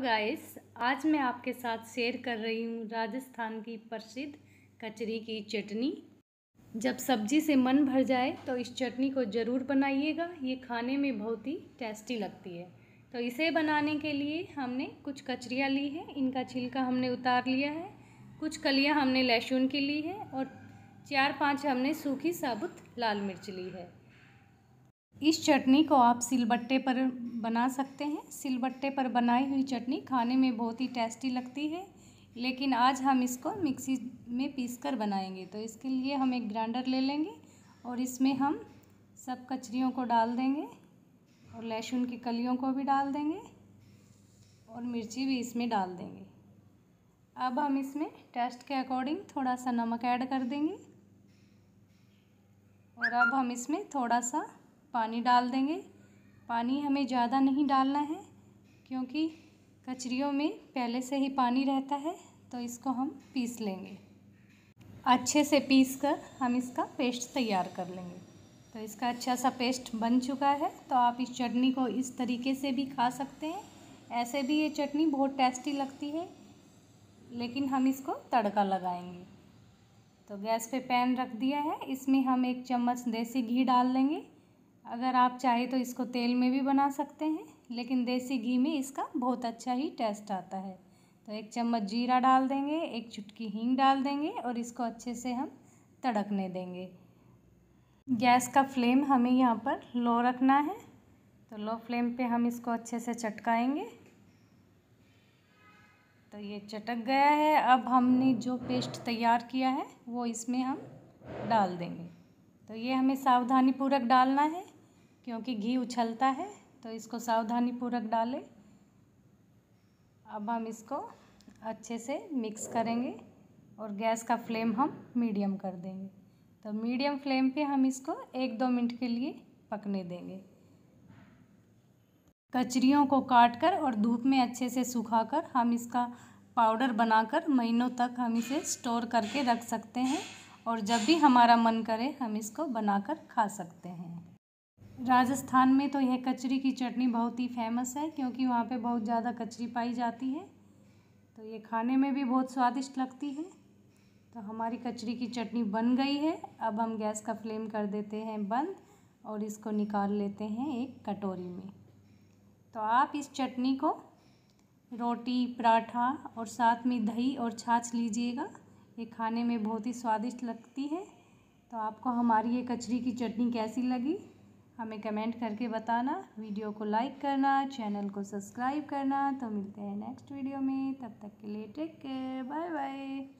आज मैं आपके साथ शेयर कर रही हूँ राजस्थान की प्रसिद्ध कचरी की चटनी। जब सब्ज़ी से मन भर जाए तो इस चटनी को ज़रूर बनाइएगा। ये खाने में बहुत ही टेस्टी लगती है। तो इसे बनाने के लिए हमने कुछ कचरियाँ ली हैं। इनका छिलका हमने उतार लिया है। कुछ कलियाँ हमने लहसुन की ली है और चार पाँच हमने सूखी साबुत लाल मिर्च ली है। इस चटनी को आप सिलबट्टे पर बना सकते हैं। सिलबट्टे पर बनाई हुई चटनी खाने में बहुत ही टेस्टी लगती है, लेकिन आज हम इसको मिक्सी में पीस कर बनाएँगे। तो इसके लिए हम एक ग्राइंडर ले लेंगे और इसमें हम सब कचरियों को डाल देंगे और लहसुन की कलियों को भी डाल देंगे और मिर्ची भी इसमें डाल देंगे। अब हम इसमें टेस्ट के अकॉर्डिंग थोड़ा सा नमक ऐड कर देंगे और अब हम इसमें थोड़ा सा पानी डाल देंगे। पानी हमें ज़्यादा नहीं डालना है, क्योंकि कचरियों में पहले से ही पानी रहता है तो इसको हम पीस लेंगे। अच्छे से पीस कर हम इसका पेस्ट तैयार कर लेंगे। तो इसका अच्छा सा पेस्ट बन चुका है तो आप इस चटनी को इस तरीके से भी खा सकते हैं। ऐसे भी ये चटनी बहुत टेस्टी लगती है, लेकिन हम इसको तड़का लगाएँगे। तो गैस पे पैन रख दिया है, इसमें हम एक चम्मच देसी घी डाल लेंगे अगर आप चाहे तो इसको तेल में भी बना सकते हैं, लेकिन देसी घी में इसका बहुत अच्छा ही टेस्ट आता है। तो एक चम्मच जीरा डाल देंगे, एक चुटकी हींग डाल देंगे और इसको अच्छे से हम तड़कने देंगे। गैस का फ्लेम हमें यहाँ पर लो रखना है। तो लो फ्लेम पे हम इसको अच्छे से चटकाएँगे। तो ये चटक गया है। अब हमने जो पेस्ट तैयार किया है, वो इसमें हम डाल देंगे। तो ये हमें सावधानी पूर्वक डालना है। क्योंकि घी उछलता है तो इसको सावधानी पूर्वक डालें। अब हम इसको अच्छे से मिक्स करेंगे और गैस का फ्लेम हम मीडियम कर देंगे। तो मीडियम फ्लेम पे हम इसको एक दो मिनट के लिए पकने देंगे। कचरियों को काट कर और धूप में अच्छे से सुखाकर हम इसका पाउडर बनाकर महीनों तक हम इसे स्टोर करके रख सकते हैं और जब भी हमारा मन करे हम इसको बनाकर खा सकते हैं। राजस्थान में तो यह कचरी की चटनी बहुत ही फ़ेमस है, क्योंकि वहाँ पे बहुत ज़्यादा कचरी पाई जाती है। तो ये खाने में भी बहुत स्वादिष्ट लगती है। तो हमारी कचरी की चटनी बन गई है। अब हम गैस का फ्लेम कर देते हैं बंद और इसको निकाल लेते हैं एक कटोरी में। तो आप इस चटनी को रोटी, पराठा और साथ में दही और छाछ लीजिएगा। ये खाने में बहुत ही स्वादिष्ट लगती है। तो आपको हमारी ये कचरी की चटनी कैसी लगी? हमें कमेंट करके बताना, वीडियो को लाइक करना, चैनल को सब्सक्राइब करना। तो मिलते हैं नेक्स्ट वीडियो में, तब तक के लिए टेक केयर बाय बाय